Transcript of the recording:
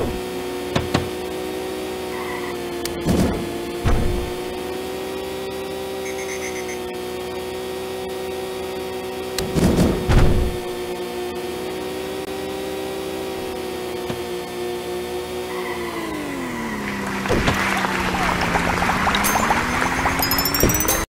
system.